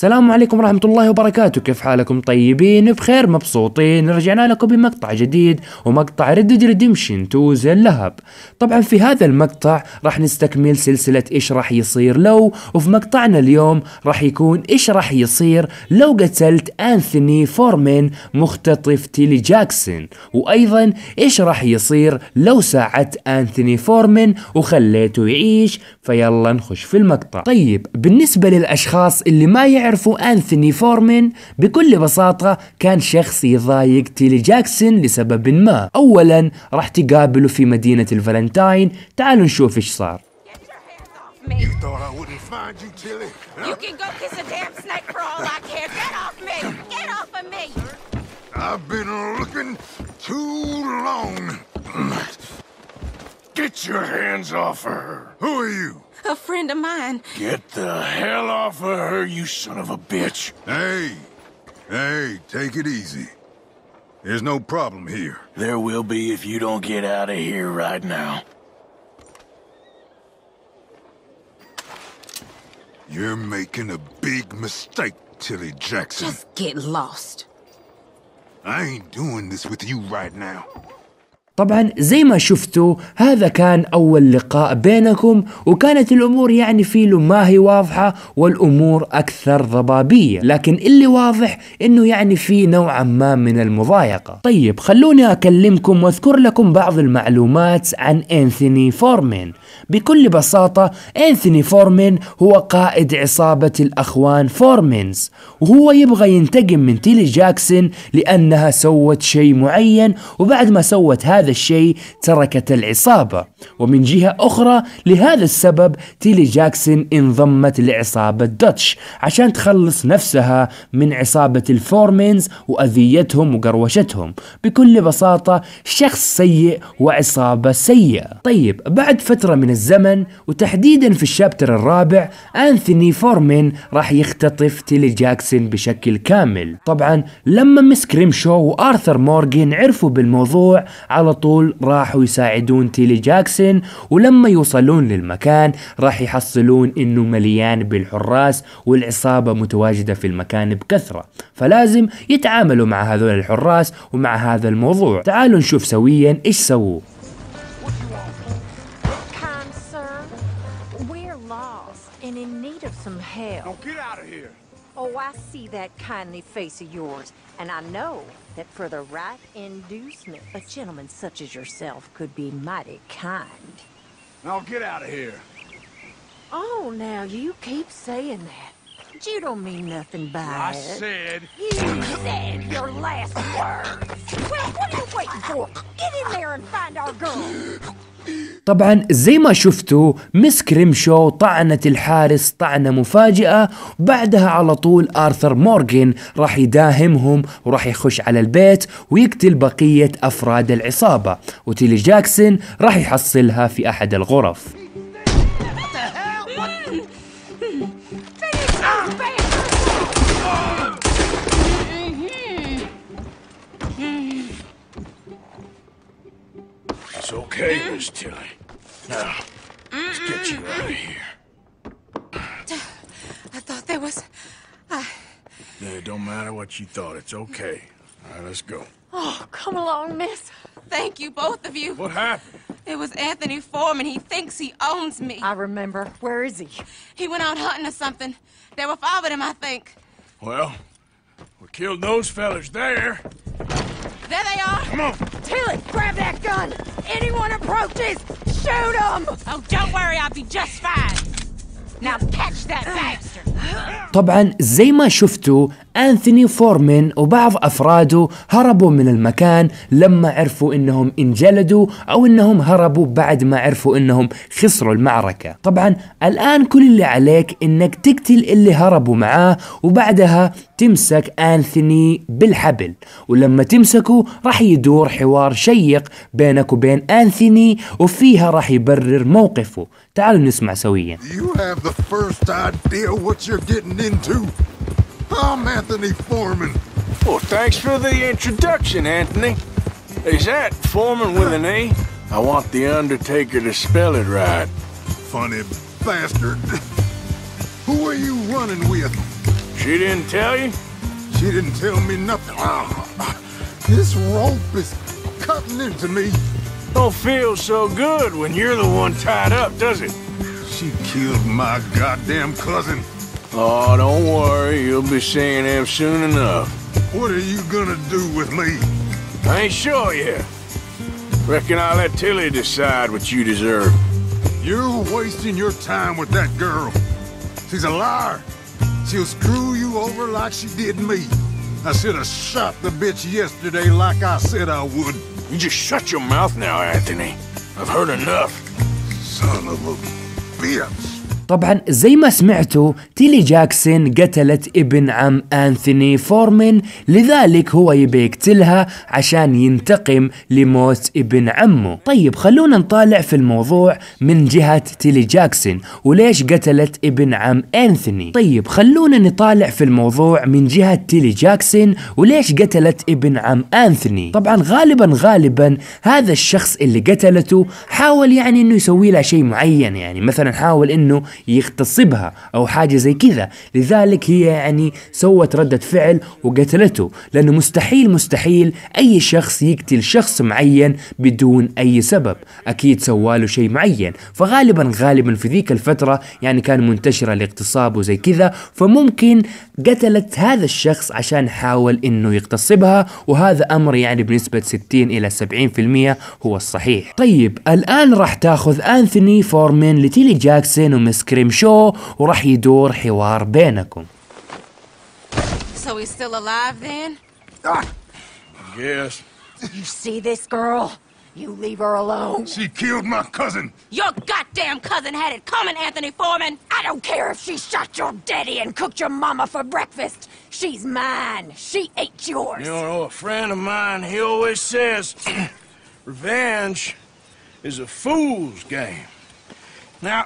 السلام عليكم ورحمة الله وبركاته. كيف حالكم؟ طيبين بخير مبسوطين. رجعنا لكم بمقطع جديد ومقطع Red Redemption 2 زي اللهب طبعا في هذا المقطع راح نستكمل سلسلة إيش راح يصير لو وفي مقطعنا اليوم راح يكون إيش راح يصير لو قتلت أنثوني فورمن مختطف تيلي جاكسون. وأيضا إيش راح يصير لو ساعدت أنثوني فورمن وخليته يعيش. فيلا نخش في المقطع. طيب بالنسبة للأشخاص اللي ما بتعرفوا أنثني فورمن بكل بساطة كان شخص يضايق تيلي جاكسون لسبب ما. أولا راح تقابله في مدينة الفالنتاين. تعالوا نشوف إيش صار. You? A friend of mine. Get the hell off of her, you son of a bitch. Hey, hey, take it easy. There's no problem here. There will be if you don't get out of here right now. You're making a big mistake, Tilly Jackson. Just get lost. I ain't doing this with you right now. طبعا زي ما شفتوا هذا كان أول لقاء بينكم وكانت الأمور يعني فيه له ما هي واضحة والأمور أكثر ضبابية لكن اللي واضح إنه يعني في نوعا ما من المضايقة. طيب خلوني أكلمكم وأذكر لكم بعض المعلومات عن أنثوني فورمين. بكل بساطة أنثوني فورمين هو قائد عصابة الأخوان فورمينز وهو يبغى ينتقم من تيلي جاكسون لأنها سوت شيء معين وبعد ما سوت هذا الشيء تركت العصابة. ومن جهة أخرى لهذا السبب تيلي جاكسون انضمت لعصابة داتش عشان تخلص نفسها من عصابة الفورمينز وأذيتهم وقروشتهم. بكل بساطة شخص سيء وعصابة سيئة. طيب بعد فترة من الزمن وتحديدا في ال chapter الرابع أنثوني فورمين راح يختطف تيلي جاكسون بشكل كامل. طبعا لما مس كريمشو وآرثر مورغان عرفوا بالموضوع على طول راحوا يساعدون تيلي جاكسون ولما يوصلون للمكان راح يحصلون إنه مليان بالحراس والعصابة متواجدة في المكان بكثرة فلازم يتعاملوا مع هذول الحراس ومع هذا الموضوع تعالوا نشوف سويا إيش سووا some help. Get out of here. Oh, I see that kindly face of yours, and I know that for the right inducement, a gentleman such as yourself could be mighty kind. Now get out of here. Oh, now you keep saying that. But you don't mean nothing by I it. said. You said your last words. Well, what are you waiting for? Get in there and find our girl. طبعا زي ما شفتوا مس كريمشو طعنت الحارس طعنة مفاجئة. بعدها على طول آرثر مورغان راح يداهمهم وراح يخش على البيت ويقتل بقية أفراد العصابة. وتيلي جاكسون راح يحصلها في أحد الغرف. It's okay, Miss Tilly. Now, let's get you out of here. I thought there was. I. Yeah, it don't matter what you thought. It's okay. All right, let's go. Oh, come along, miss. Thank you, both of you. What happened? It was Anthony Foreman. He thinks he owns me. I remember. Where is he? He went out hunting or something. There were five of them, I think. Well, we killed those fellas there. There they are. Come on. Tilly, grab that gun! Anyone approaches, shoot them! Oh, don't worry, I'll be just fine. Now catch that bastard. طبعا زي ما شفتوا أنثوني فورمن وبعض أفراده هربوا من المكان لما عرفوا إنهم انجلدوا أو إنهم هربوا بعد ما عرفوا إنهم خسروا المعركة طبعا الآن كل اللي عليك إنك تقتل اللي هربوا معاه وبعدها تمسك أنثوني بالحبل ولما تمسكه راح يدور حوار شيق بينك وبين أنثوني وفيها راح يبرر موقفه تعالوا نسمع سويا You have the first idea what you're getting into? I'm Anthony Foreman. Well, thanks for the introduction, Anthony. Is that Foreman with an A? I want the Undertaker to spell it right. Funny bastard. Who are you running with? She didn't tell you? She didn't tell me nothing. Ah, this rope is cutting into me. Don't feel so good when you're the one tied up, does it? She killed my goddamn cousin. Oh, don't worry. You'll be seeing him soon enough. What are you gonna do with me? I ain't sure yet. Reckon I'll let Tilly decide what you deserve. You're wasting your time with that girl. She's a liar. She'll screw you over like she did me. I should have shot the bitch yesterday like I said I would. You just shut your mouth now, Anthony. I've heard enough. Son of a bitch. طبعا زي ما سمعتوا تيلي جاكسون قتلت ابن عم أنثوني فورمن لذلك هو يبي يقتلها عشان ينتقم لموت ابن عمه. طيب خلونا نطالع في الموضوع من جهة تيلي جاكسون وليش قتلت ابن عم أنثوني؟ طيب خلونا نطالع في الموضوع من جهة تيلي جاكسون وليش قتلت ابن عم أنثوني؟ طبعا غالبا غالبا هذا الشخص اللي قتلته حاول يعني إنه يسوي لها شيء معين يعني مثلا حاول إنه يغتصبها أو حاجة زي كذا. لذلك هي يعني سوت ردة فعل وقتلته لأنه مستحيل مستحيل أي شخص يقتل شخص معين بدون أي سبب. أكيد سواله شيء معين. فغالبا غالبا في ذيك الفترة يعني كان منتشره الاغتصاب وزي كذا فممكن قتلت هذا الشخص عشان حاول إنه يغتصبها وهذا أمر يعني بنسبة 60 إلى 70% هو الصحيح. طيب الآن راح تأخذ أنثوني فورمن لتيلي جاكسون ومس كريم شو وراح يدور حوار بينكم So he's still alive then? Yes. You see this girl? You leave her alone. She killed my cousin. Your goddamn cousin had it coming, Anthony Foreman! I don't care if she shot your daddy and cooked your mama for breakfast. She's mine. She ate yours. You know, a friend of mine, he always says, revenge is a fool's game. Now,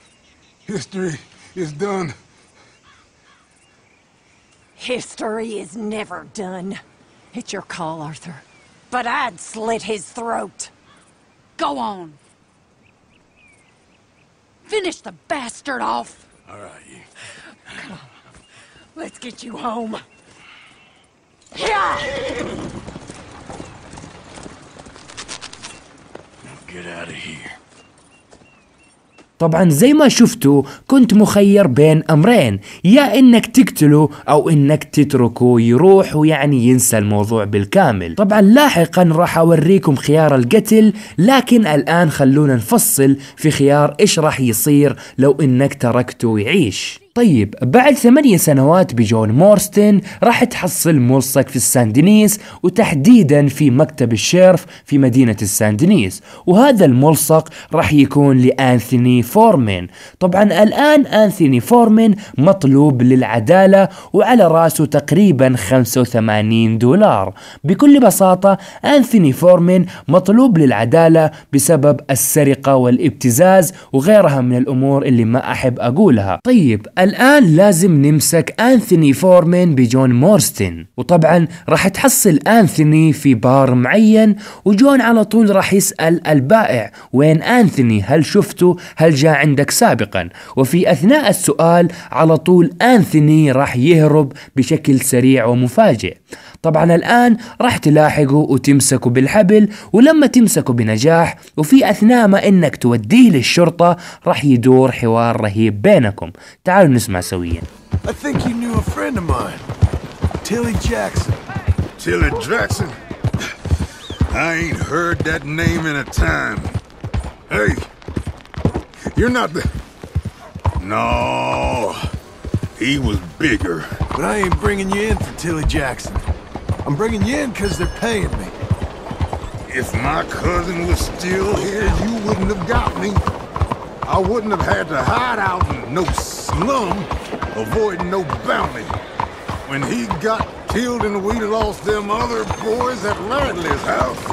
History is done. History is never done. It's your call, Arthur. But I'd slit his throat. Go on. Finish the bastard off. All right, you. Let's get you home. Yeah! Now get out of here. طبعا زي ما شفتوا كنت مخير بين أمرين يا إنك تقتله أو إنك تتركه يروح ويعني ينسى الموضوع بالكامل. طبعا لاحقا راح أوريكم خيار القتل لكن الآن خلونا نفصل في خيار إيش راح يصير لو إنك تركته يعيش. طيب بعد ثمانية سنوات بجون مورستن راح تحصل ملصق في ال Saint Denis وتحديدا في مكتب ال sheriff في مدينة ال Saint Denis وهذا الملصق راح يكون لأنثوني فورمن طبعا الآن أنثوني فورمن مطلوب للعدالة وعلى راسه تقريبا 85 دولار. بكل بساطة أنثوني فورمن مطلوب للعدالة بسبب السرقة والابتزاز وغيرها من الأمور اللي ما أحب أقولها. طيب الآن لازم نمسك أنثوني فورمن بجون مورستن. وطبعا راح تحصل أنثوني في بار معين وجون على طول راح يسأل البائع وين أنثوني هل شفته هل جاء عندك سابقا. وفي أثناء السؤال على طول أنثوني راح يهرب بشكل سريع ومفاجئ. طبعا الآن راح تلاحقه وتمسكه بالحبل ولما تمسكه بنجاح وفي أثناء ما إنك توديه للشرطة راح يدور حوار رهيب بينكم. تعالوا نسمع سويا. He was bigger. But I ain't bringing you in for Tilly Jackson. I'm bringing you in because they're paying me. If my cousin was still here, you wouldn't have got me. I wouldn't have had to hide out in no slum, avoiding no bounty. When he got killed and we lost them other boys at Radley's house,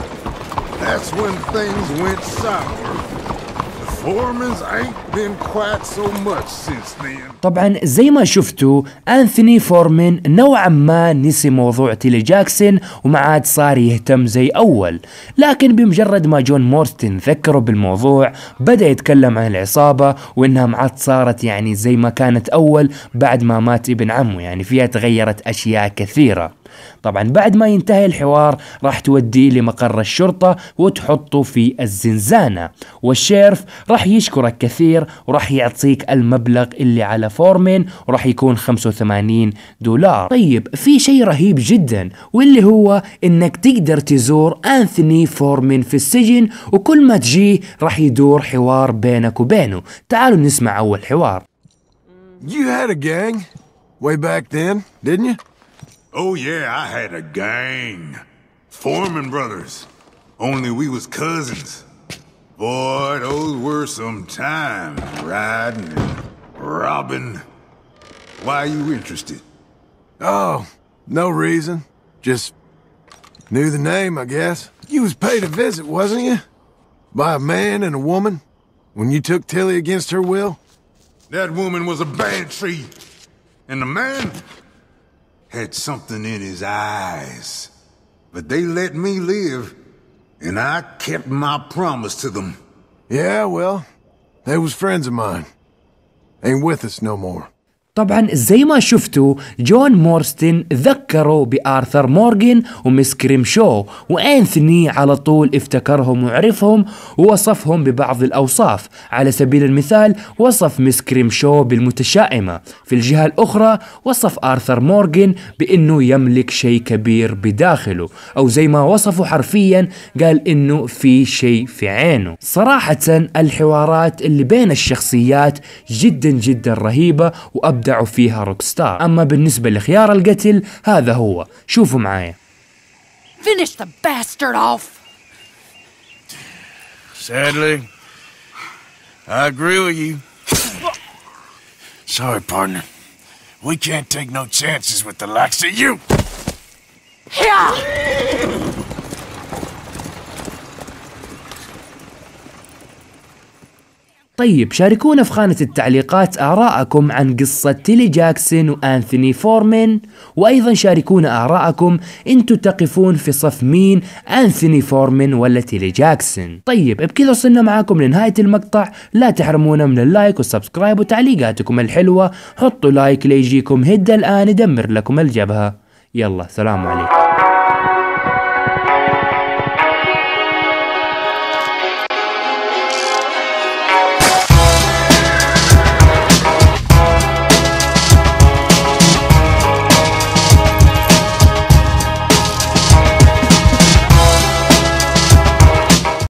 that's when things went sour. طبعا زي ما شفتوا أنثوني فورمن نوعا ما نسي موضوع تيلي جاكسون وما عاد صار يهتم زي أول. لكن بمجرد ما جون مورستن ذكره بالموضوع بدأ يتكلم عن العصابة وإنها ما عاد صارت يعني زي ما كانت أول بعد ما مات ابن عمه يعني فيها تغيرت أشياء كثيرة. طبعا بعد ما ينتهي الحوار راح توديه لمقر الشرطة وتحطه في الزنزانة وال sheriff راح يشكرك كثير وراح يعطيك المبلغ اللي على فورمين وراح يكون 85 دولار. طيب في شيء رهيب جدا واللي هو إنك تقدر تزور انثوني فورمين في السجن وكل ما تجيه راح يدور حوار بينك وبينه. تعالوا نسمع أول حوار. You had a gang way back then, didn't you? Oh yeah, I had a gang. Foreman brothers. Only we was cousins. Boy, those were some times, riding and robbing. Why are you interested? Oh, no reason. Just knew the name, I guess. You was paid a visit, wasn't you? By a man and a woman? When you took Tilly against her will? That woman was a banshee. And the man had something in his eyes. But they let me live, and I kept my promise to them. Yeah, well, they was friends of mine. Ain't with us no more. طبعا زي ما شفتوا جون مورستن ذكروا بآرثر مورغان ومس كريم شو وأنثوني على طول افتكرهم وعرفهم ووصفهم ببعض الأوصاف. على سبيل المثال وصف مس كريم شو بالمتشائمة. في الجهة الأخرى وصف آرثر مورغان بأنه يملك شيء كبير بداخله. أو زي ما وصفه حرفيا قال أنه في شيء في عينه. صراحة الحوارات اللي بين الشخصيات جدا جدا رهيبة وأبدعوا فيها روكستار أما بالنسبة لخيار القتل هذا هو شوفوا معايا Finish the bastard off. Sadly, I agree with you. Sorry, partner. We can't take no chances with the likes of you. Yeah! طيب شاركونا في خانة التعليقات آراءكم عن قصة تيلي جاكسون وأنثوني فورمن وأيضا شاركونا آراءكم أنتوا تقفون في صف مين أنثوني فورمن ولا تيلي جاكسون. طيب بكذا وصلنا معاكم لنهاية المقطع. لا تحرمونا من ال like وال subscribe وتعليقاتكم الحلوة. حطوا like ليجيكم هد الآن يدمر لكم الجبهة. يلا سلام عليكم.